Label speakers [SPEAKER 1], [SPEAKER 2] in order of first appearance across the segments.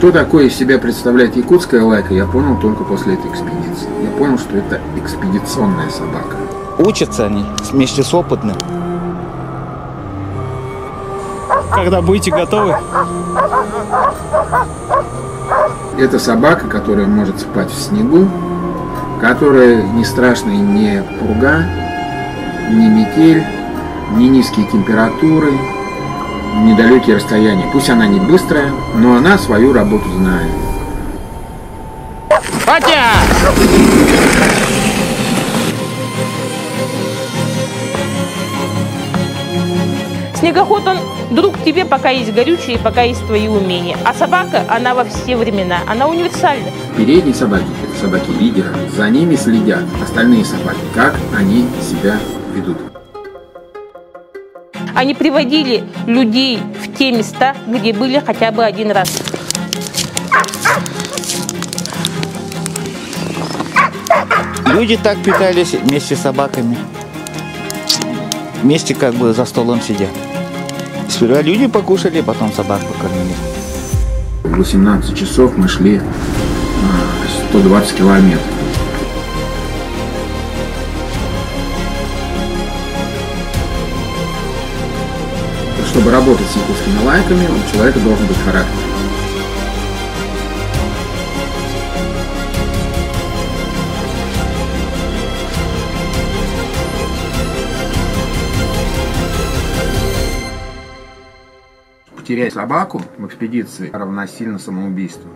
[SPEAKER 1] Что такое из себя представляет якутская лайка, я понял только после этой экспедиции. Я понял, что это экспедиционная собака.
[SPEAKER 2] Учатся они вместе с опытным.
[SPEAKER 3] Когда будете готовы?
[SPEAKER 1] Это собака, которая может спать в снегу, которая не страшная не пурга, не метель, не низкие температуры, недалекие расстояния. Пусть она не быстрая, но она свою работу знает.
[SPEAKER 3] Батя!
[SPEAKER 4] Снегоход, он друг тебе, пока есть горючее, пока есть твои умения. А собака, она во все времена, она универсальна.
[SPEAKER 1] Передние собаки – это собаки лидера. За ними следят остальные собаки, как они себя ведут.
[SPEAKER 4] Они приводили людей в те места, где были хотя бы один раз.
[SPEAKER 2] Люди так питались вместе с собаками. Вместе как бы за столом сидят. Сперва люди покушали, потом собак покормили.
[SPEAKER 1] В 18 часов мы шли а, 120 километров. Чтобы работать с якутскими лайками, у человека должен быть характер. Потерять собаку в экспедиции равносильно самоубийству.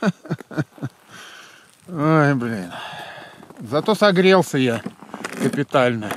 [SPEAKER 5] Ой, блин. Зато согрелся я капитально.